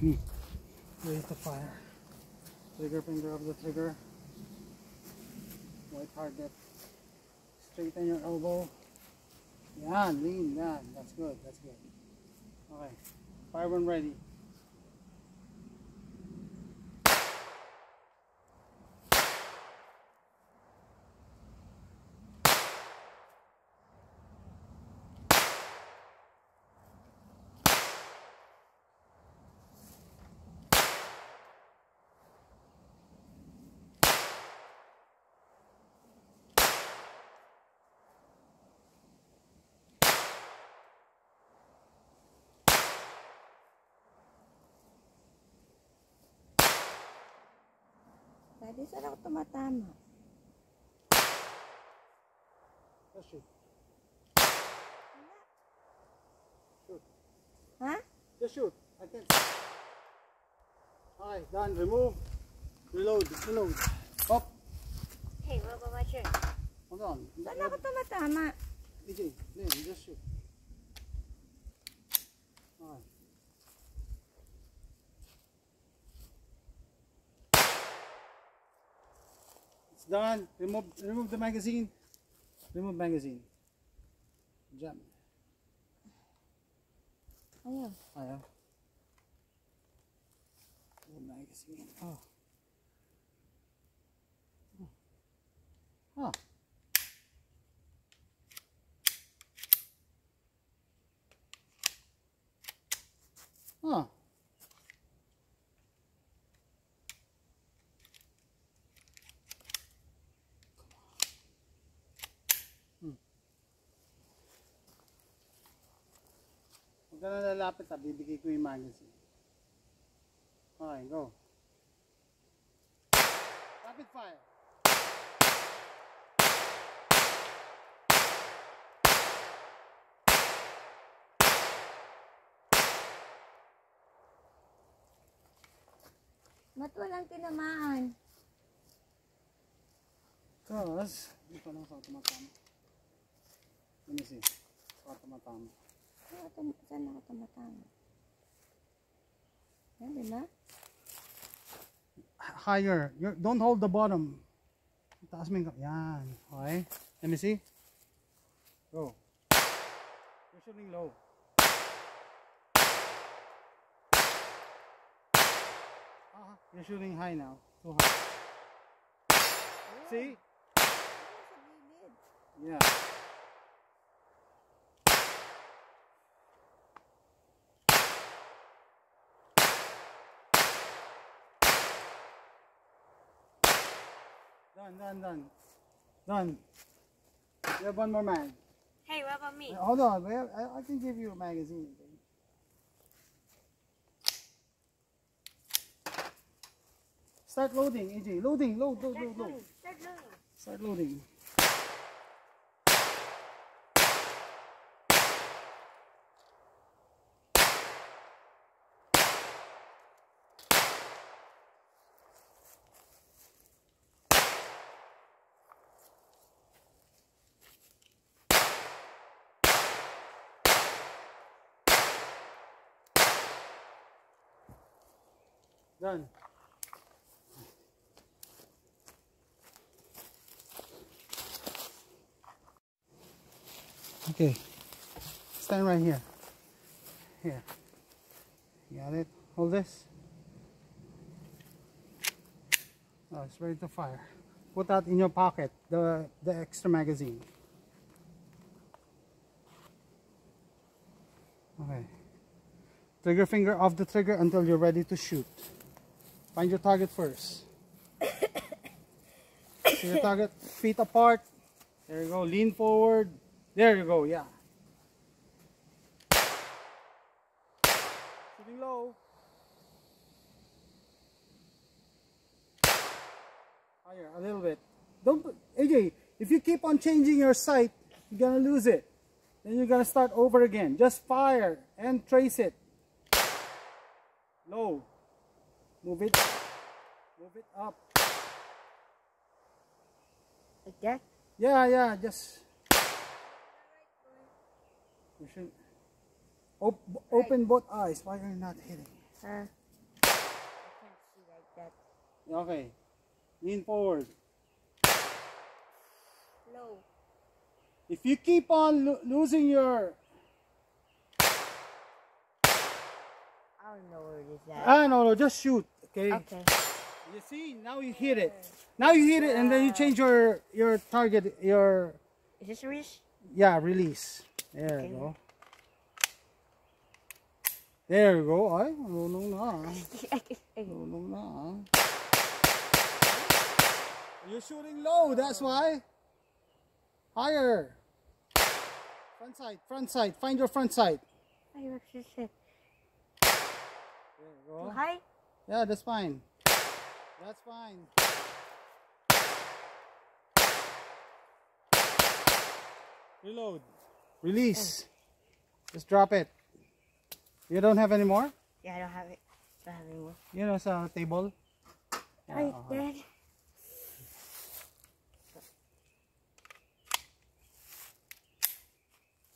Hmm. the fire. Trigger finger of the trigger. White target. Straighten your elbow. Yeah, lean, yan. That's good, that's good. Okay. Fire when ready. Daddy, saan ako tumatama? Just shoot. Shoot. Ha? Just shoot. I can. Okay, done. Remove. Reload. Reload. Up. Hey, what about my shirt? Hold on. Saan ako tumatama? EJ, Lynn, just shoot. Alright. Done. Remove remove the magazine. Remove magazine. Jam. Oh, Ayaw. Oh, Ayaw. Remove magazine. Oh. Huh. Huh. Lalapit ha, bibigay ko yung magazine. Okay, go. Rapid fire. Ba't walang tinamaan? Cause, hindi pa lang sa tumatama. Let me see. Sa tumatama. Saan saan ako tumatama? Yan, di ba? Higher. You're, don't hold the bottom. Taas mo yung Yan. Okay. Let me see. Go. You're shooting low. Ah, you're shooting high now. Too high. See? Sa gilid. Yeah. Done, done, done. Done. You have one more mag. Hey, what about me? Uh, Hold on, we have- I, I can give you a magazine. Start loading, AJ. Loading, load, load, load, load. Start loading. Start loading. Done. Okay. Stand right here. Here. Got it? Hold this. Oh, it's ready to fire. Put that in your pocket, the, the extra magazine. Okay. Trigger finger off the trigger until you're ready to shoot. Find your target first. See your target, feet apart. There you go, lean forward. There you go, yeah. Shooting low. Higher, a little bit. Don't, AJ, if you keep on changing your sight, you're gonna lose it. Then you're gonna start over again. Just fire and trace it. Low. Move it. Move it up. Like that? Yeah, yeah, just. You should op open both eyes. Why are you not hitting? Uh, that. Okay. Lean forward. Low. If you keep on lo- losing your I don't know where it is at. ah no no just shoot okay. Okay. You see now you hit it. Now you hit it and then you change your your target your Is this a wrist? yeah release. There Okay. you go. There you go. Ay, marunong na. Marunong na. You're shooting low, that's why. Higher. Front side, front side. Find your front side. Ay, what's this shit? There you Too high? Yeah, that's fine. That's fine. Reload. Release. Just drop it. You don't have any more? Yeah, I don't have it. Don't have any more. You know, sa table? Ay, Dad. Uh-huh.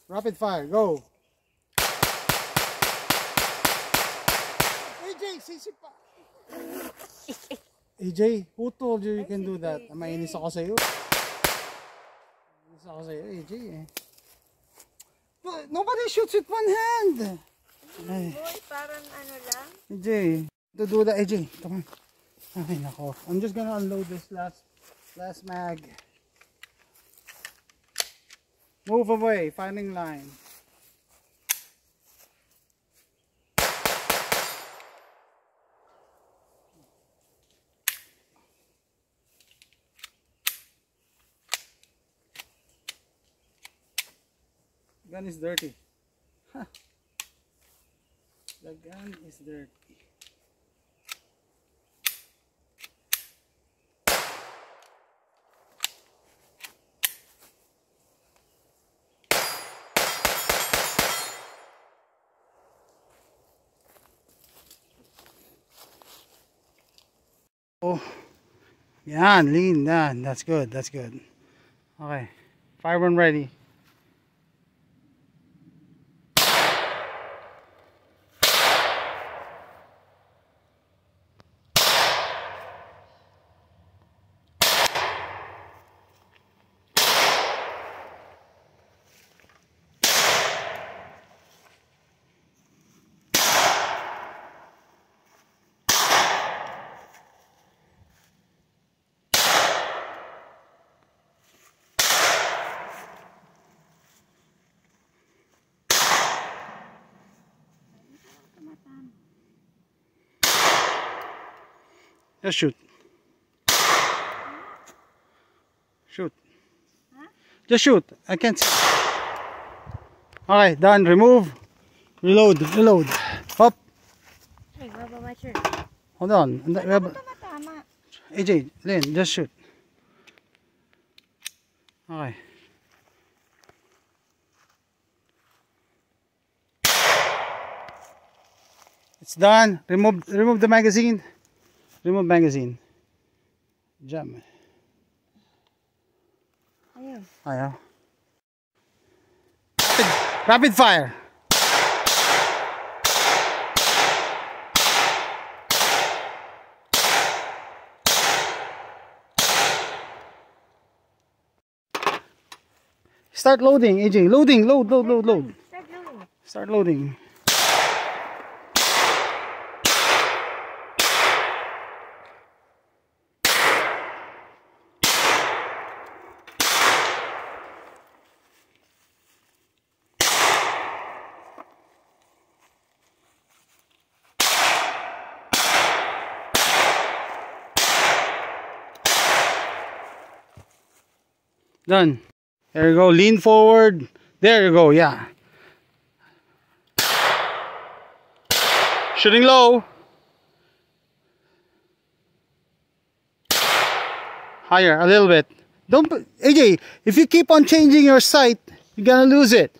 Rapid fire, go. AJ, who told you you can do that? Mainis ako sa'yo. Mainis ako sa'yo, AJ eh. But Nobody shoots with one hand. Ay, Boy, parang ano lang. AJ, to do that, AJ, come on. Ay, nako. I'm just gonna unload this last, last mag. Move away, finding line. Gun is dirty. Huh. The gun is dirty. Oh, yan, lean, yan. That's good, that's good. Okay, fire one ready. Just shoot. Shoot. Just shoot. I can't see. Okay, done. Remove. Reload. Reload. Up. Hey, what about my shirt? Hold on. AJ, Lynn, just shoot. Okay. It's done. Remove remove the magazine. Remove magazine. Jam. Ayun. Ayaw. Rapid, rapid fire. Start loading, AJ. Loading, load, load, load, load. Start loading. Start loading. Done. There you go. Lean forward. There you go. Yeah. Shooting low. Higher a little bit. Don't AJ, if you keep on changing your sight, you're gonna lose it.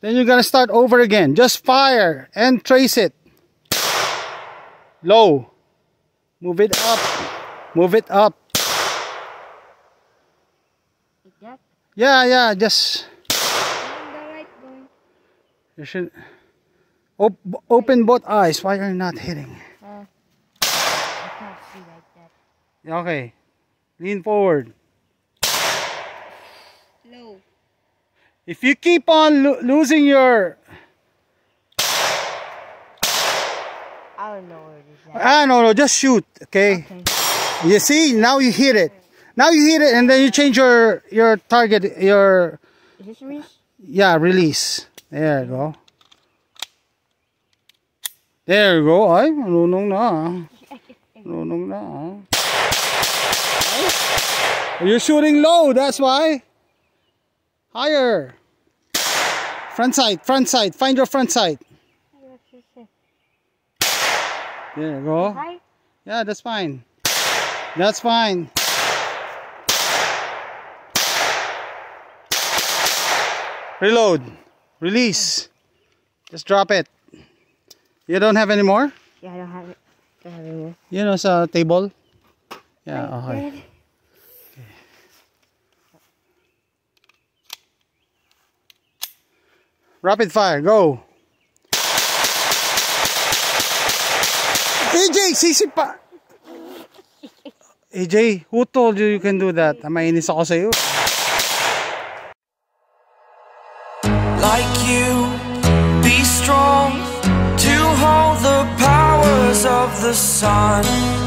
Then you're gonna start over again. Just fire and trace it. Low. Move it up. Move it up. Like that. Yeah, yeah, just right, you should op- open both eyes. Why are you not hitting? Uh, like that. Okay. Lean forward. Low. If you keep on lo- losing your I don't know where it is at. ah no no just shoot okay. Okay. You see now you hit it. Now you hit it and then you change your your target your Is this Reese? yeah release. There you go. There you go. Ay, marunong na. ah. Marunong na. ah. You're shooting low, that's why. Higher. Front side, front side. Find your front side. There you go. Yeah, that's fine. That's fine. Reload. Release. Just drop it. You don't have any more? Yeah, I don't have it. Don't have it here. You know, sa table? Yeah, okay. Rapid fire, go. AJ, sisi pa. AJ, who told you you can do that? Mainis ako sa'yo. like sun.